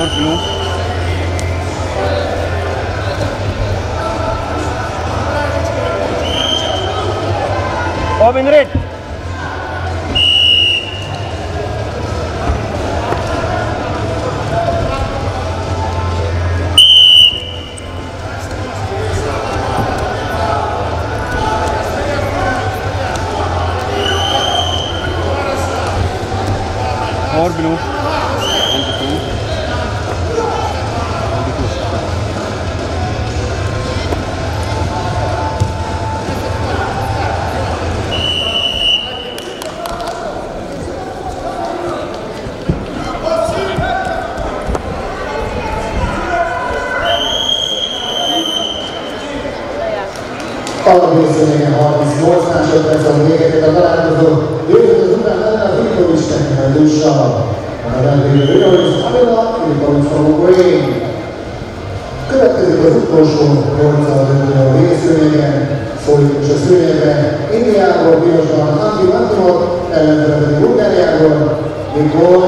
more blue open red. More blue Arra részvényegen 38 másodperc a véget a találkozó. Jövőt az után lenne a Filipovics technikáldussal. A vendégő Filipovics Adela, Filipovics Fogókoén. Következik az utolsó 82 a részvényegen, szólítók a szőnyegre. Indiából pirosban Andi Mantinot, ellenfelelő Bulgáriából, Nikol